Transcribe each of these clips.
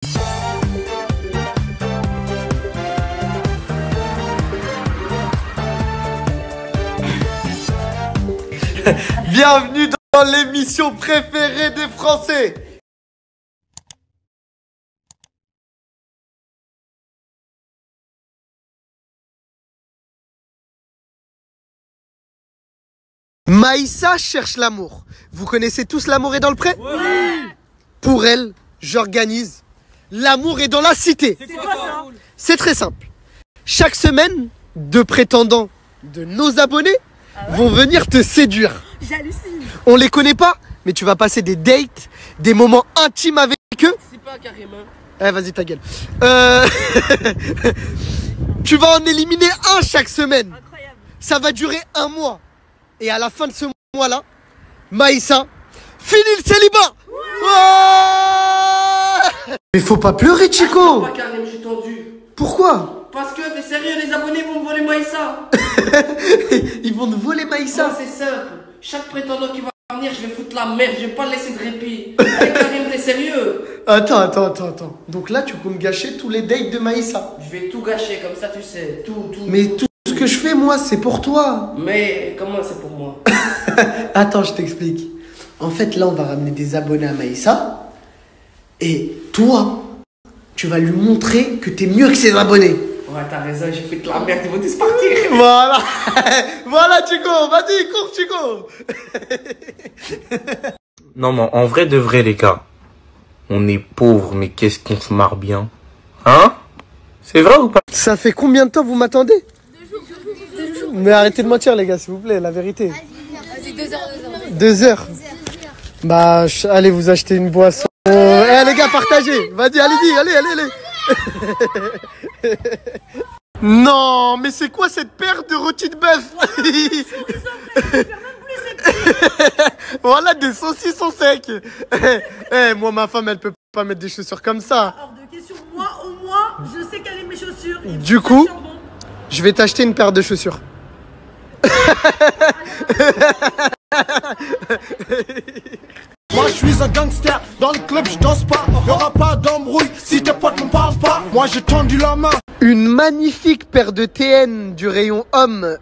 Bienvenue dans l'émission préférée des Français. Maïssa cherche l'amour. Vous connaissez tous l'amour est dans le pré? Oui Pour elle, j'organise L'amour est dans la cité. C'est quoi ça C'est très simple. Chaque semaine, deux prétendants de nos abonnés vont venir te séduire. J'hallucine. On les connaît pas, mais tu vas passer des dates, des moments intimes avec eux. C'est pas carrément. Eh, vas-y, ta gueule. Euh, tu vas en éliminer un chaque semaine. Incroyable. Ça va durer un mois. Et à la fin de ce mois-là, Maïssa finit le célibat. Ouais Mais faut pas pleurer, Chico. Pas je suis tendu. Pourquoi Parce que t'es sérieux, les abonnés vont me voler Maïssa. Ils vont nous voler Maïssa. c'est simple. Chaque prétendant qui va venir, je vais foutre la merde, je vais pas le laisser de répit. Allez, Karim, t'es sérieux? Attends, attends, attends, attends. Donc là, tu peux me gâcher tous les dates de Maïssa. Je vais tout gâcher, comme ça tu sais. Tout, tout. Mais tout ce que je fais, moi, c'est pour toi. Mais comment c'est pour moi? Attends, je t'explique. En fait, là, on va ramener des abonnés à Maïssa. Et toi, tu vas lui montrer que t'es mieux que ses abonnés. Ouais, t'as raison, j'ai fait de la merde, ils vont tous partir. Voilà. voilà, Chico. Vas-y, cours, Chico. Non, mais en vrai de vrai, les gars, on est pauvres, mais qu'est-ce qu'on se marre bien. Hein? C'est vrai ou pas? Ça fait combien de temps vous m'attendez? Mais arrêtez de mentir, les gars, s'il vous plaît, la vérité. Vas-y, deux heures, deux heures. Deux heures? Bah, ch- allez vous acheter une boisson. Eh, les gars, partagez. Vas-y, allez-y, allez, allez, allez. non, mais c'est quoi cette paire de rôtis de bœuf? Voilà, des saucissons secs. Eh, moi, ma femme, elle peut pas mettre des chaussures comme ça. Hors de question. Moi, au moins, je sais quelle est mes chaussures. Et Du coup-. Je vais t'acheter une paire de chaussures. Moi je suis un gangster, dans le club je danse pas Y'aura pas d'embrouille si tes potes me parlent pas Moi j'ai tendu la main Une magnifique paire de TN du rayon homme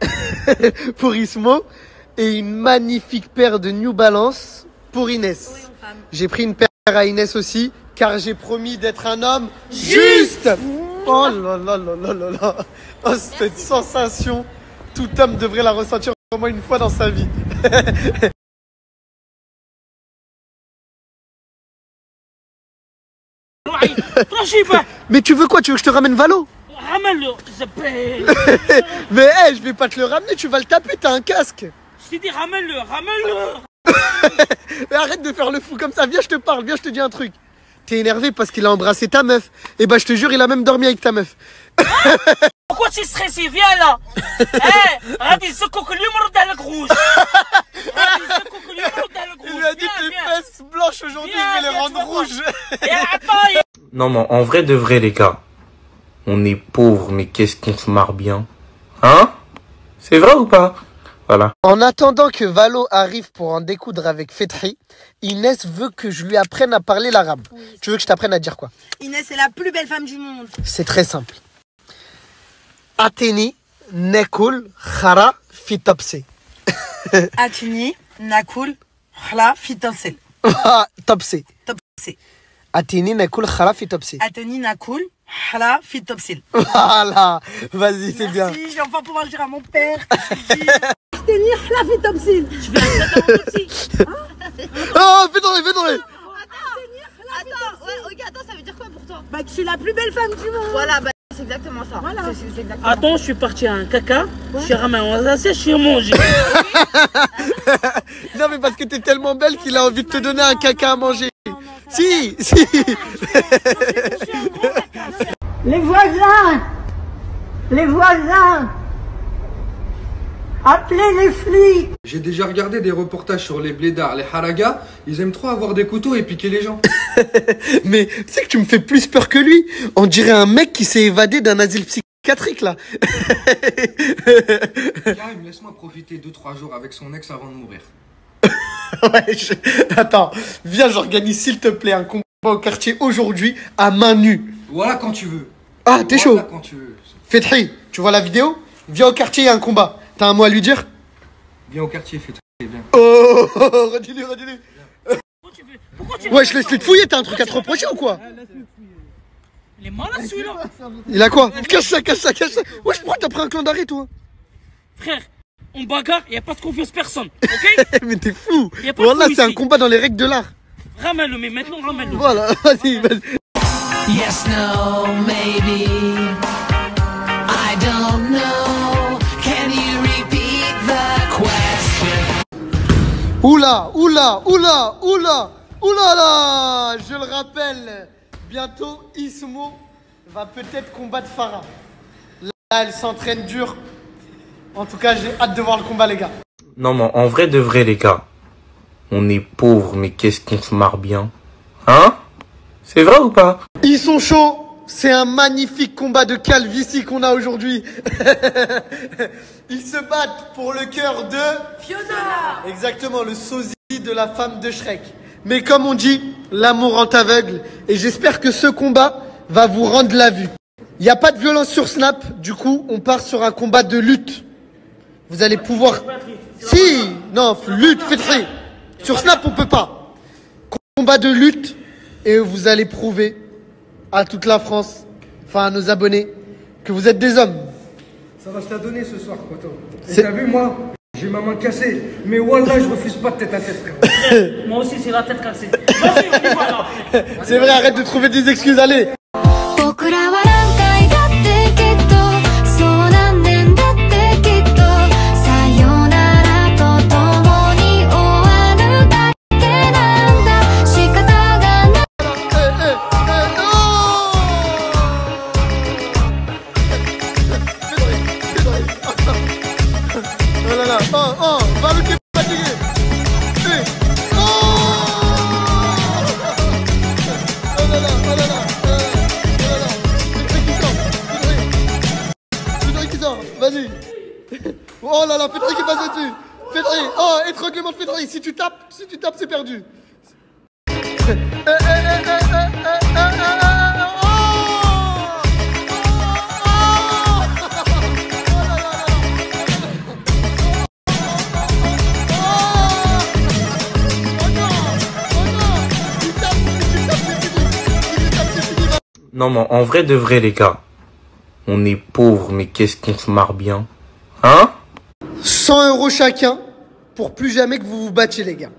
pour Ismo et une magnifique paire de New Balance pour Inès. J'ai pris une paire à Inès aussi car j'ai promis d'être un homme juste. Oh là là là là là là. Oh, cette sensation, tout homme devrait la ressentir au moins une fois dans sa vie. رشيبة Mais tu veux quoi Tu veux que je te ramène Valo عمل زبال Mais hey, je vais pas te le ramener, tu vas le taper, t'as un casque. سيدي عمل عمل Mais arrête de faire le fou comme ça, viens je te parle, viens je te dis un truc. T'es énervé parce qu'il a embrassé ta meuf. Et bah je te jure, il a même dormi avec ta meuf. pourquoi tu stressé viens là ايه غادي نسكوك اليوم رد على الكروج غادي نسكوك اليوم رد على الكروج Il a dit que viens les viens fesses blanches aujourd'hui, Viens, je vais les viens, rendre tu vas voir. rouges. يا عطايا non, mais en vrai de vrai, les gars, on est pauvres, mais qu'est-ce qu'on se marre bien. Hein? C'est vrai ou pas? Voilà. En attendant que Valo arrive pour en découdre avec Fethi, Inès veut que je lui apprenne à parler l'arabe. Tu veux que je t'apprenne à dire quoi? Inès est la plus belle femme du monde. C'est très simple. Ateni, Nekul, Khara, Fitopse. Atuni, Nakul, Khla, Fitopsel. Ah, Topse. Topsel. Ateni, Nekul, Khara, Fitopse. Atuni, Nakul, Khla, Fitopsel. Voilà, vas-y, c'est bien. Merci, je vais enfin pouvoir le dire à mon père. Atuni, Khla, Fitopsel. Je vais la. Oh, fais dans les, fais dans les. Attends, ouais, ok, attends, ça veut dire quoi pour toi? Bah, que je suis la plus belle femme du monde. Voilà, bah, c'est exactement ça. Voilà. C'est- c'est exactement Attends, je suis parti à un caca, je suis ramené un assez, je suis mangé. Non, mais parce que t'es tellement belle qu'il a envie de te donner un caca à manger. Si, si. Les voisins Les voisins Appelez les flics J'ai déjà regardé des reportages sur les blédards, les haragas, ils aiment trop avoir des couteaux et piquer les gens. Mais tu sais que tu me fais plus peur que lui. On dirait un mec qui s'est évadé d'un asile psychiatrique là. Karim, laisse-moi profiter 2-3 jours avec son ex avant de mourir. ouais, je- Attends, viens, j'organise s'il te plaît un combat au quartier aujourd'hui à main nue. Voilà quand tu veux. Ah, t'es chaud quand tu veux. Tu vois la vidéo? Viens au quartier, il y a un combat. T'as un mot à lui dire? Viens au quartier, fais très bien. Oh, redis-lui, redis-lui. Pourquoi tu veux Pourquoi tu veux Ouais, je laisse-les te fouiller, t'as un truc à te reprocher ou quoi Il est malade celui-là Il a quoi? Cache ça, cache ça, cache ça. Wesh, pourquoi t'as pris un clan d'arrêt, toi? Frère, on bagarre, il n'y a pas de confiance personne, ok Mais t'es fou Voilà, c'est un combat dans les règles de l'art. Ramène-le, mais maintenant ramène-le. Voilà, vas-y, vas-y. Yes, no, maybe. I don't know. Can you repeat the question? Oula, oula, oula, oula, oula là Je le rappelle, bientôt Ismo va peut-être combattre Farah. Là, elle s'entraîne dur. En tout cas, j'ai hâte de voir le combat, les gars. Non, mais en vrai de vrai, les gars. On est pauvres, mais qu'est-ce qu'on se marre bien. Hein? C'est vrai ou pas? Ils sont chauds C'est un magnifique combat de calvitie qu'on a aujourd'hui. Ils se battent pour le cœur de... Fiona Exactement, le sosie de la femme de Shrek. Mais comme on dit, l'amour rend aveugle. Et j'espère que ce combat va vous rendre la vue. Il n'y a pas de violence sur Snap, du coup, on part sur un combat de lutte. Vous allez pouvoir... Si Non, lutte, faites Sur Snap, on peut pas. Combat de lutte, et vous allez prouver à toute la France, enfin à nos abonnés, que vous êtes des hommes. Ça va se la donner ce soir, Koto. T'as vu, moi J'ai ma main cassée. Mais Wallah, je refuse pas de tête à tête, frère. Moi aussi, c'est la tête cassée. C'est vrai, arrête de trouver des excuses, allez Non, mais en vrai de vrai, les gars, on est pauvres, mais qu'est-ce qu'on se marre bien. Hein? 100 euros chacun pour plus jamais que vous vous battiez, les gars.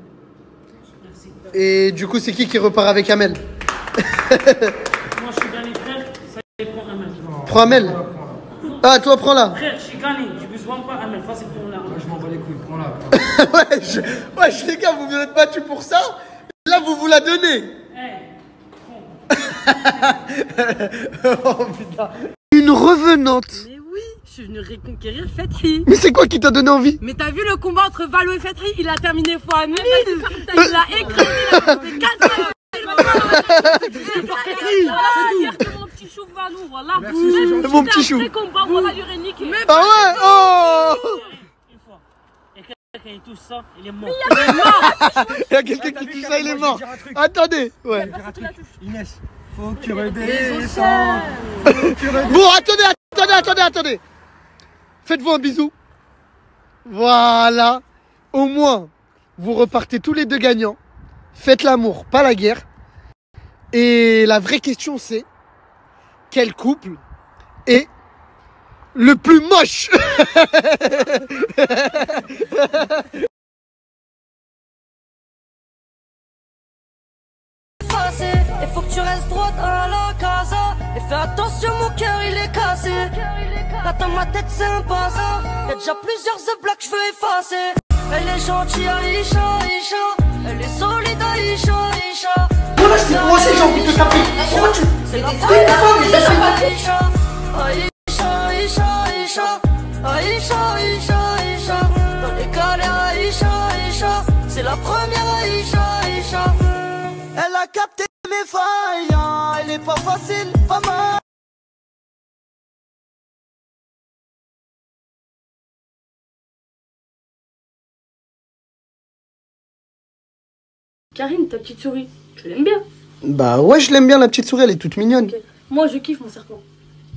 Et du coup, c'est qui qui repart avec Amel Moi, je suis gagné, frère. Ça y est, prends mec. Prends Amel. Ah, toi, prends-la. Frère, je suis gagné. J'ai besoin pas mec. Vas-y, prends la. Je m'en bats les couilles, prends-la. ouais, je... ouais, je- les gars, vous vous êtes battus pour ça. Là, vous vous la donnez. oh putain. Une revenante. Je suis venu reconquérir Fetri. Mais c'est quoi qui t'a donné envie Mais t'as vu le combat entre Valo et Fetri? Il a terminé fois 1000 Il l'a écrasé, il a fait 4 Hier que mon petit chou va nous, voilà. c'est Mon petit chou. Combat, voilà, il aurait niqué. Ah ouais Oh Une fois. Et quelqu'un qui touche ça, il est mort. Il y a quelqu'un qui touche ça, il est mort. Attendez. Ouais. Inès, faut que tu redescends. Bon, attendez, attendez, attendez, attendez. Faites-vous un bisou. Voilà. Au moins, vous repartez tous les deux gagnants. Faites l'amour, pas la guerre. Et la vraie question, c'est quel couple est le plus moche. Et fais attention, mon cœur il est cassé. Dans ma tête c'est un bazar. Y'a déjà plusieurs The Black, je veux effacer. Elle est gentille, Aïcha, Aïcha. Elle est solide, Aïcha, Aïcha. Voilà, je t'ai coincé, j'ai envie de te taper. Pourquoi tu... C'est la première Aïcha, Aïcha, Aïcha, Aïcha. Aïcha, Aïcha, Aïcha. Dans les galères, Aïcha, Aïcha. C'est la première Aïcha, Aïcha. Elle a capté failles, hein. elle est pas facile, pas mal. Karine, ta petite souris, tu l'aimes bien. Bah ouais, je l'aime bien la petite souris, elle est toute mignonne. Moi, je kiffe mon serpent.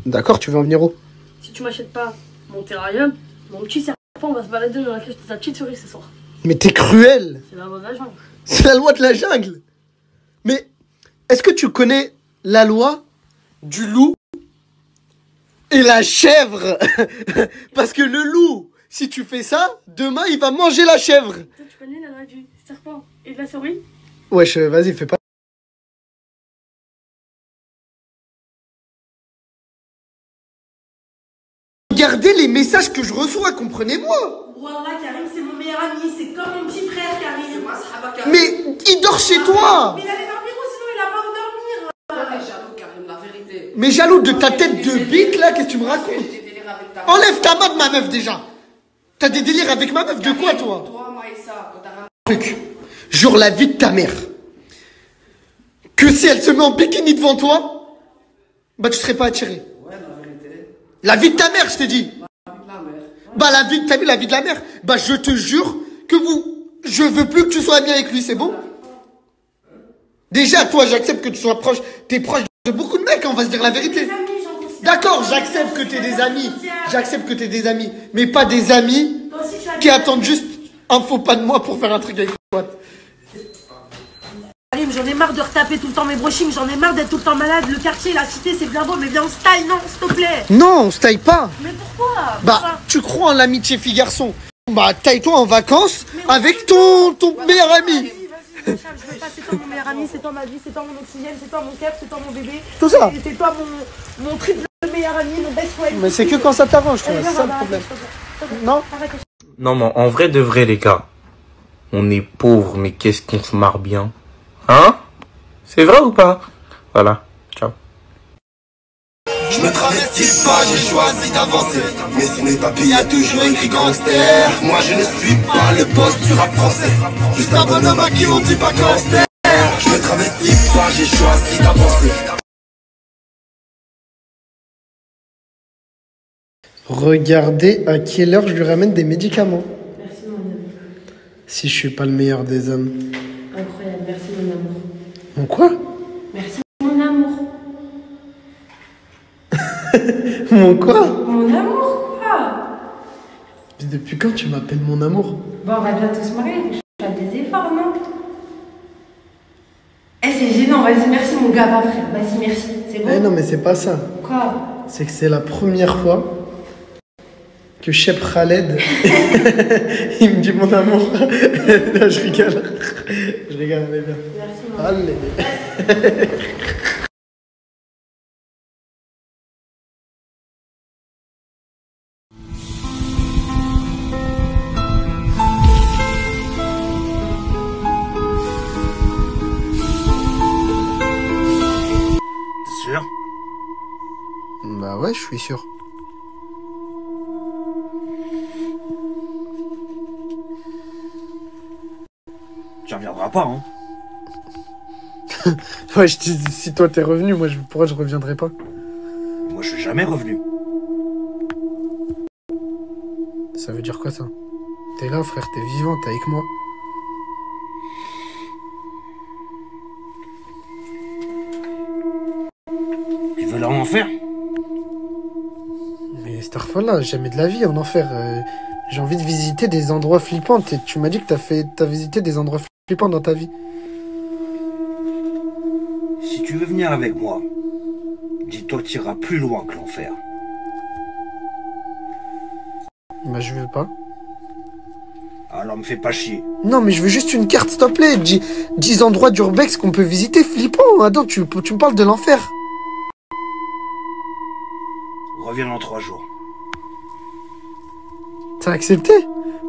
D'accord, tu veux en venir où? Si tu m'achètes pas mon terrarium, mon petit serpent va se balader dans la crèche de ta petite souris ce soir. Mais t'es cruel C'est la bonne agent. C'est la loi de la jungle Mais est-ce que tu connais la loi du loup et la chèvre? Parce que le loup, si tu fais ça, demain il va manger la chèvre Toi, tu connais la loi du serpent et de la souris? Wesh, euh, vas-y, fais pas. Regardez les messages que je reçois, comprenez-moi Wallah, Karim, c'est mon meilleur ami. C'est comme mon petit frère, Karim. Mais il dort chez toi Mais il allait dormir ou sinon il a pas où dormir. Toi, t'es jaloux, Karim, la vérité. Mais jaloux de ta tête de bite là, qu'est-ce que tu me racontes ta Enlève ta main de ma meuf déjà T'as des délires avec ma meuf de quoi toi Truc, jure la vie de ta mère. Que si elle se met en bikini devant toi, bah tu serais pas attiré. La vie de ta mère, je t'ai dit. Mère. Bah la vie, t'as vu la vie de la mère Bah je te jure que vous, je veux plus que tu sois ami avec lui, c'est bon Déjà toi, j'accepte que tu sois proche, t'es proche de beaucoup de mecs, on va se dire la vérité. D'accord, j'accepte que t'aies des amis, j'accepte que t'aies des amis, mais pas des amis qui attendent juste un faux pas de moi pour faire un truc avec toi. J'en ai marre de retaper tout le temps mes brochings. J'en ai marre d'être tout le temps malade. Le quartier, la cité, c'est bien beau, mais viens, on se taille, non, s'il te plaît. Non, on se taille pas. Mais pourquoi? Bah, tu crois en l'amitié fille-garçon Bah, taille-toi en vacances avec ton, ton meilleur ami. Je veux pas, c'est toi mon meilleur ami, c'est toi ma vie, c'est toi mon oxygène, c'est toi mon cap, c'est toi mon bébé. Tout ça. C'est toi mon, mon triple meilleur ami, mon best friend. Mais c'est que quand ça t'arrange, toi, Allez, c'est ça le problème. Non Arrête, Non, mais en vrai de vrai, les gars, on est pauvres, mais qu'est-ce qu'on se marre bien. Hein? C'est vrai ou pas? Voilà. Je me travestis pas, j'ai choisi d'avancer. Mais sur mes papiers, y a toujours écrit gangster. Moi, je ne suis pas le boss du rap français. Juste un bonhomme à qui on dit pas gangster. Je me travestis pas, j'ai choisi d'avancer. Regardez à quelle heure je lui ramène des médicaments. Merci, mon amour. Si je suis pas le meilleur des hommes. Incroyable, merci, mon amour. Mon quoi Merci, mon amour. Mon quoi Mon amour, quoi Depuis quand tu m'appelles mon amour Bon, on va bientôt se marier, faut que je fasse des efforts, non Eh, c'est gênant, vas-y, merci, mon gars, va, frère. Vas-y, merci, c'est bon Eh non, mais c'est pas ça. Quoi C'est que c'est la première fois que Chef Khaled, il me dit mon amour. Là, je rigole. Je rigole, allez bien. Merci, mon Allez. Bah ouais, je suis sûr. Tu reviendras pas, hein Ouais, je dis, si toi t'es revenu, moi je, pourquoi je reviendrai pas Moi, je suis jamais revenu. Ça veut dire quoi ça? T'es là, frère, t'es vivant, t'es avec moi. Tu veux leur en faire Starfall jamais de la vie en enfer. Euh, J'ai envie de visiter des endroits flippants. T'es- Tu m'as dit que t'as fait, t'as visité des endroits flippants dans ta vie. Si tu veux venir avec moi, dis-toi que iras plus loin que l'enfer. Bah je veux pas. Alors me fais pas chier. Non, mais je veux juste une carte, s'il te plaît. Dix, dix endroits d'Urbex qu'on peut visiter flippants. Attends, tu, tu me parles de l'enfer. Reviens dans trois jours. T'as accepté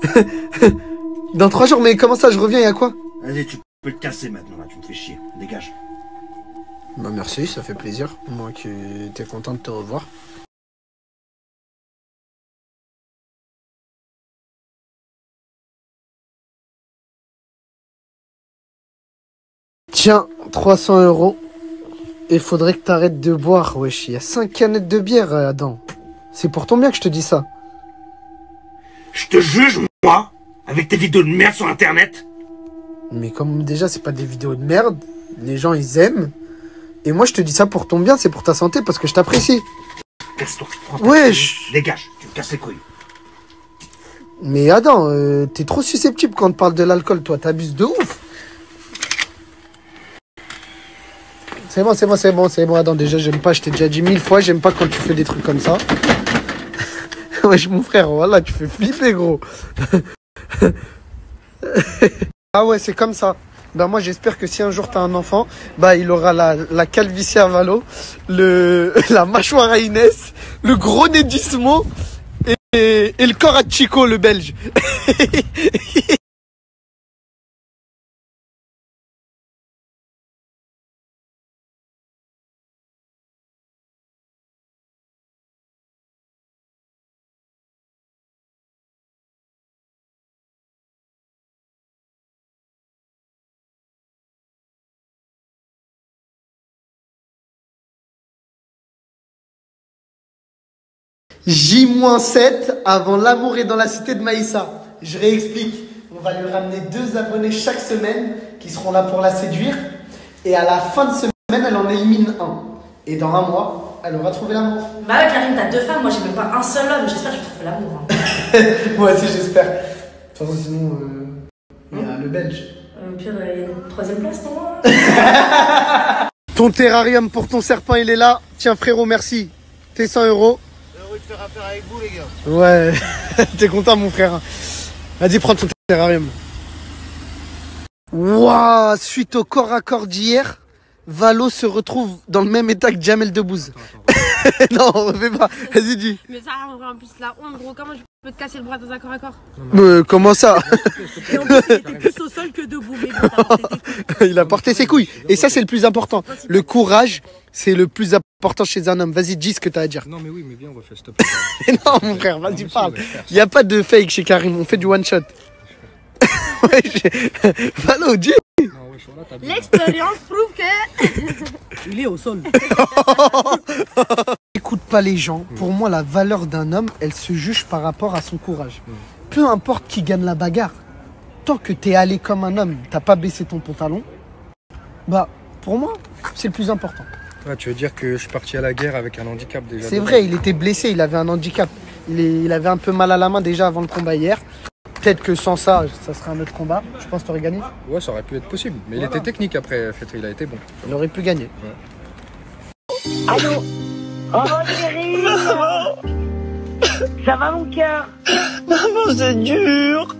Dans trois jours, mais comment ça, je reviens, y a quoi Vas-y, tu peux te casser maintenant, là, tu me fais chier. Dégage. Bah merci, ça fait plaisir. Moi qui t'es content de te revoir. Tiens, 300 euros. Et faudrait que t'arrêtes de boire, wesh. Il y a 5 canettes de bière, euh, Adam. C'est pour ton bien que je te dis ça. Je te juge, moi, avec tes vidéos de merde sur internet. Mais comme déjà, c'est pas des vidéos de merde, Les gens, ils aiment. Et moi, je te dis ça pour ton bien, c'est pour ta santé, parce que je t'apprécie. Casse-toi. Ouais, je- Dégage, tu me casses les couilles. Mais Adam, euh, t'es trop susceptible quand on te parle de l'alcool, toi. T'abuses de ouf. C'est bon, c'est bon, c'est bon, c'est bon. Adam, déjà, j'aime pas, je t'ai déjà dit mille fois, j'aime pas quand tu fais des trucs comme ça. Wesh, mon frère, voilà, tu fais flipper, gros. ah ouais, c'est comme ça. Ben moi, j'espère que si un jour t'as un enfant, bah il aura la, la calvitie à Valo, le, la mâchoire à Inès, le gros nez d'Ismo et, et, le corps à Chico, le belge. J-7 avant l'amour est dans la cité de Maïssa. Je réexplique. On va lui ramener deux abonnés chaque semaine qui seront là pour la séduire. Et à la fin de semaine, elle en élimine un. Et dans un mois, elle aura trouvé l'amour. Bah ouais, Karine, t'as deux femmes, moi j'ai même pas un seul homme. J'espère que je trouve l'amour. hein. Moi aussi, j'espère. De toute façon, sinon, euh, il y a le belge. Euh, Au pire, il y a une troisième place pour moi. Ton terrarium pour ton serpent, il est là. Tiens, frérot, merci. Tes 100 euros. Heureux de faire affaire avec vous, les gars. Ouais, t'es content, mon frère. Vas-y, prends ton terrarium. Waouh, suite au corps à corps d'hier, Valo se retrouve dans le même état que Jamel Debbouze. non, on refait pas. Vas-y, dis. Mais ça, en vrai, en plus, la honte, gros. Comment je peux te casser le bras dans un corps à corps Euh, comment ça Et en plus, il était plus au sol que debout. Mais bon. Il a porté ses couilles. Et ça, c'est le plus important. Le courage, c'est le plus important chez un homme. Vas-y, dis ce que t'as à dire. Non, mais oui, mais viens, on refait stop. non, mon frère, vas-y, parle. Il n'y a pas de fake chez Karim. On fait du one shot. ouais, j'ai- Valo, dis. L'expérience prouve que. Il est au sol. Écoute pas les gens. Pour moi, la valeur d'un homme, elle se juge par rapport à son courage. Peu importe qui gagne la bagarre, tant que t'es allé comme un homme, t'as pas baissé ton pantalon, bah, pour moi, c'est le plus important. Ouais, tu veux dire que je suis parti à la guerre avec un handicap déjà C'est vrai, il était blessé, il avait un handicap. Il, est- il avait un peu mal à la main déjà avant le combat hier. Peut-être que sans ça, ça serait un autre combat. Je pense que t'aurais gagné. Ouais, ça aurait pu être possible. Mais Voilà. il était technique après, fait, il a été bon. Il aurait pu gagner. Allô Oh chérie Ça va mon cœur? Maman, c'est dur